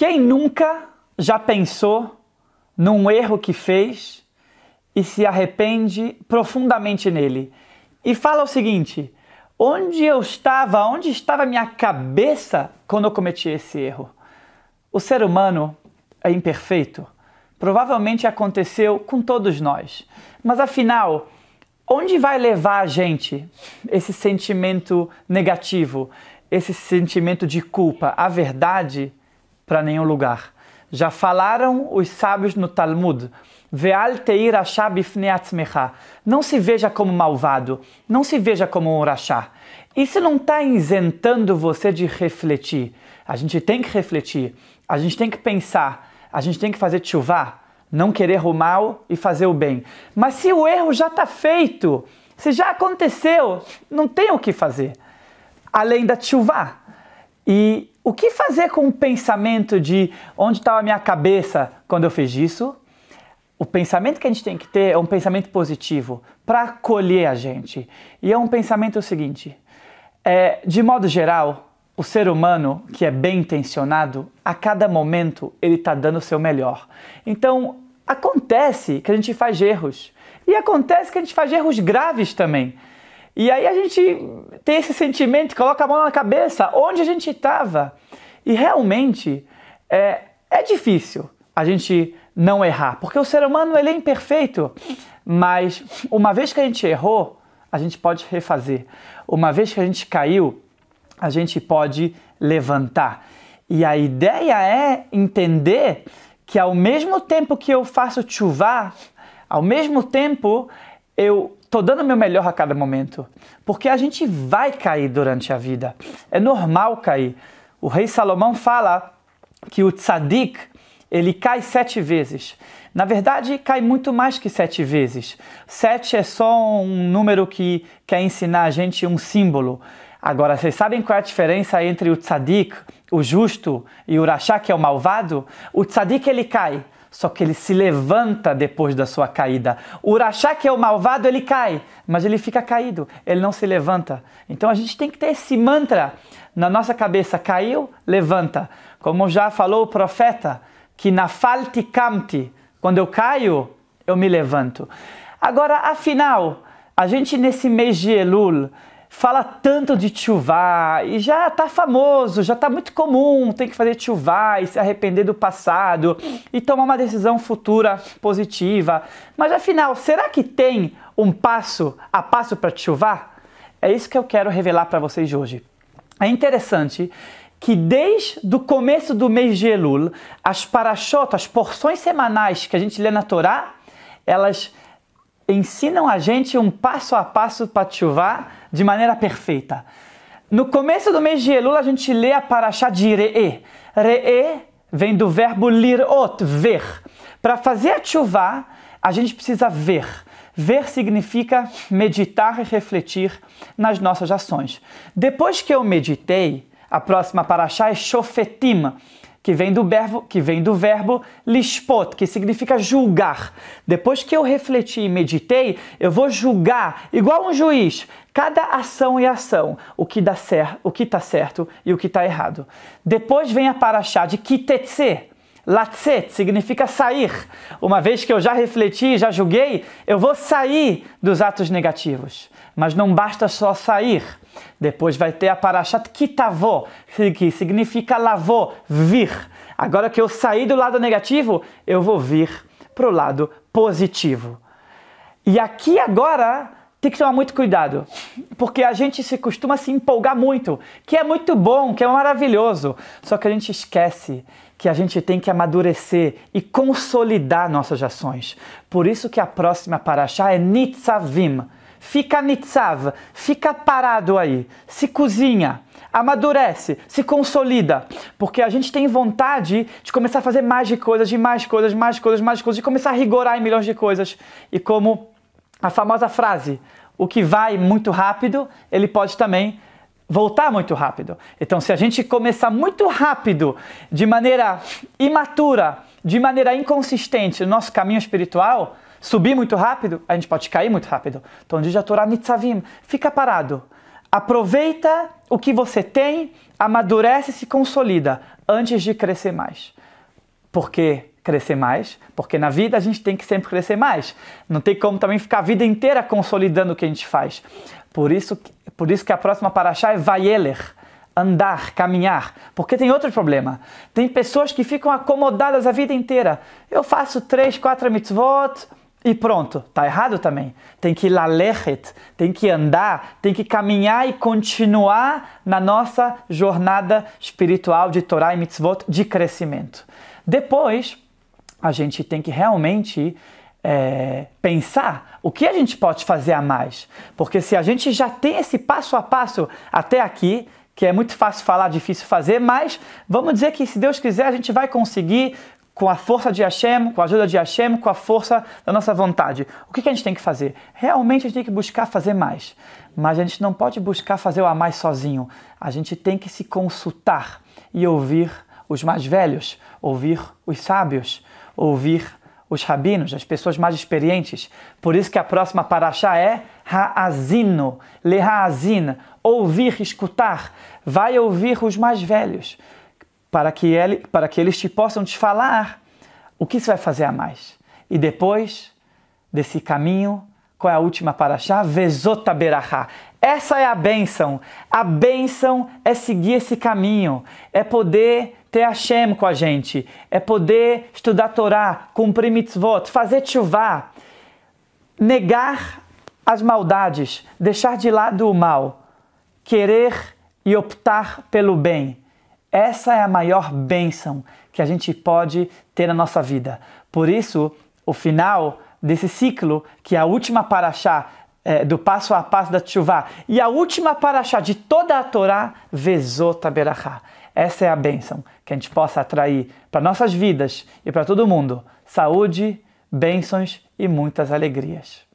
Quem nunca já pensou num erro que fez e se arrepende profundamente nele? E fala o seguinte: onde eu estava, onde estava minha cabeça quando eu cometi esse erro? O ser humano é imperfeito. Provavelmente aconteceu com todos nós. Mas afinal, onde vai levar a gente esse sentimento negativo, esse sentimento de culpa? A verdade, para nenhum lugar. Já falaram os sábios no Talmud. Ve'al teir Não se veja como malvado, não se veja como um rachá. Isso não está isentando você de refletir. A gente tem que refletir, a gente tem que pensar, a gente tem que fazer chuvá, não querer o mal e fazer o bem. Mas se o erro já está feito, se já aconteceu, não tem o que fazer, além da chuvá. E o que fazer com o pensamento de onde estava a minha cabeça quando eu fiz isso? O pensamento que a gente tem que ter é um pensamento positivo para acolher a gente. E é um pensamento seguinte: é, de modo geral, o ser humano que é bem intencionado, a cada momento ele está dando o seu melhor. Então, acontece que a gente faz erros. E acontece que a gente faz erros graves também. E aí a gente tem esse sentimento, coloca a mão na cabeça, onde a gente estava. E realmente é, é difícil a gente não errar, porque o ser humano ele é imperfeito, mas uma vez que a gente errou, a gente pode refazer. Uma vez que a gente caiu, a gente pode levantar. E a ideia é entender que ao mesmo tempo que eu faço chuva, ao mesmo tempo eu estou dando meu melhor a cada momento. Porque a gente vai cair durante a vida. É normal cair. O rei Salomão fala que o tzadik, ele cai sete vezes. Na verdade, cai muito mais que sete vezes. Sete é só um número que quer ensinar a gente um símbolo. Agora, vocês sabem qual é a diferença entre o tzadik, o justo, e o rachá, que é o malvado? O tzadik ele cai, só que ele se levanta depois da sua caída. O rachá, que é o malvado, ele cai, mas ele fica caído, ele não se levanta. Então a gente tem que ter esse mantra na nossa cabeça: caiu, levanta. Como já falou o profeta, que na falti kamti, quando eu caio, eu me levanto. Agora, afinal, a gente nesse mês de Elul fala tanto de chuvá e já está famoso, já está muito comum, tem que fazer chuvá e se arrepender do passado e tomar uma decisão futura positiva. Mas afinal, será que tem um passo a passo para chuvá? É isso que eu quero revelar para vocês hoje. É interessante que desde o começo do mês de Elul, as parashot, as porções semanais que a gente lê na Torá, elas ensinam a gente um passo a passo para tshuva de maneira perfeita. No começo do mês de Elul, a gente lê a parashá de Re'e. Re'e vem do verbo lirot, ver. Para fazer a tshuva, a gente precisa ver. Ver significa meditar e refletir nas nossas ações. Depois que eu meditei, a próxima paraxá é Shofetim, que vem do verbo, que vem do verbo lispot, que significa julgar. Depois que eu refleti e meditei, eu vou julgar igual um juiz cada ação e ação, o que dá certo, o que está certo e o que está errado. Depois vem a paraxá de kitetse, Latset significa sair. Uma vez que eu já refleti, já julguei, eu vou sair dos atos negativos. Mas não basta só sair. Depois vai ter a parashat kitavó, que significa lavô, vir. Agora que eu saí do lado negativo, eu vou vir para o lado positivo. E aqui agora tem que tomar muito cuidado, porque a gente se costuma se empolgar muito, que é muito bom, que é maravilhoso, só que a gente esquece que a gente tem que amadurecer e consolidar nossas ações. Por isso que a próxima paraxá é Nitzavim. Fica nitzav, fica parado aí, se cozinha, amadurece, se consolida, porque a gente tem vontade de começar a fazer mais de coisas, de mais coisas, mais coisas, mais coisas, de começar a rigorar em milhões de coisas. E como a famosa frase, o que vai muito rápido, ele pode também voltar muito rápido. Então, se a gente começar muito rápido, de maneira imatura, de maneira inconsistente no nosso caminho espiritual, subir muito rápido, a gente pode cair muito rápido. Então, diz a Torá Nitzavim, fica parado. Aproveita o que você tem, amadurece e se consolida antes de crescer mais. Por que crescer mais? Porque na vida a gente tem que sempre crescer mais. Não tem como também ficar a vida inteira consolidando o que a gente faz. Por isso, por isso que a próxima paraxá é Vayeler, andar, caminhar. Porque tem outro problema. Tem pessoas que ficam acomodadas a vida inteira. Eu faço três, quatro mitzvot e pronto. Tá errado também. Tem que ir lalechet, tem que andar, tem que caminhar e continuar na nossa jornada espiritual de Torá e mitzvot de crescimento. Depois, a gente tem que realmente é, pensar o que a gente pode fazer a mais. Porque se a gente já tem esse passo a passo até aqui, que é muito fácil falar, difícil fazer, mas vamos dizer que se Deus quiser a gente vai conseguir com a força de Hashem, com a ajuda de Hashem, com a força da nossa vontade. O que, a gente tem que fazer? Realmente a gente tem que buscar fazer mais. Mas a gente não pode buscar fazer o a mais sozinho. A gente tem que se consultar e ouvir os mais velhos, ouvir os sábios, ouvir os rabinos, as pessoas mais experientes. Por isso que a próxima paraxá é Haazino, Lehaazin, ouvir, escutar. Vai ouvir os mais velhos, para que, ele, para que eles te possam te falar o que você vai fazer a mais. E depois desse caminho, qual é a última paraxá? Vezotaberaha. Essa é a bênção. A bênção é seguir esse caminho, é poder ter Hashem com a gente, é poder estudar Torá, cumprir mitzvot, fazer chuvá, negar as maldades, deixar de lado o mal, querer e optar pelo bem. Essa é a maior bênção que a gente pode ter na nossa vida. Por isso, o final desse ciclo, que é a última paraxá é, do passo a passo da Tchuvá, e a última paraxá de toda a Torá, Vezot Berachá. Essa é a bênção, que a gente possa atrair para nossas vidas e para todo mundo saúde, bênçãos e muitas alegrias.